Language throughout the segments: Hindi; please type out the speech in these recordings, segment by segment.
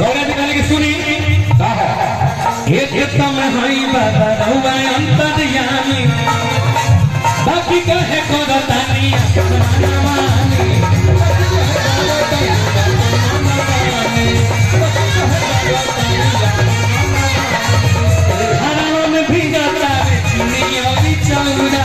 गौरा जी कहले सुनी। एक तम हई बाबा रहुआ बाकी कहे को रतानी मानी हरवा में भी जाता रे चीनी और चौरा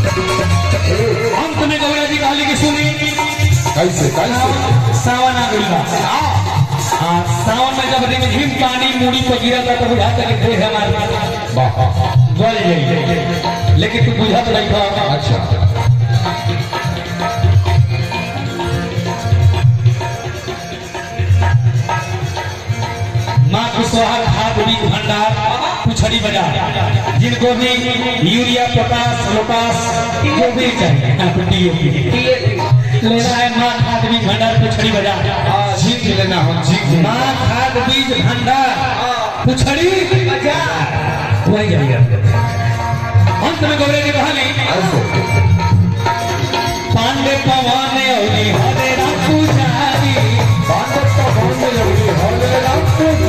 हम तुम्हें गौरा जी कहली कि सुनी? कैसे कैसे? सावन आ गई हाँ सावन में जब दिन हिम पानी मूड़ी पर गिरा था तो बुझा था कि देह हमारे वाह गल जाइए लेकिन तू बुझा तो नहीं था। अच्छा। माँ की सुहाग हाथ बीज भंडार। कुछड़ी बजा। जिनको भी यूरिया पोटास लोटास जो भी चाहिए लेना है माँ खाद बीज भंडार को छड़ी बजा। जीत लेना हो लेना माँ खाद बीज भंडार पुछड़ी बजा। वही जाइए अंत में गौरे जी कहानी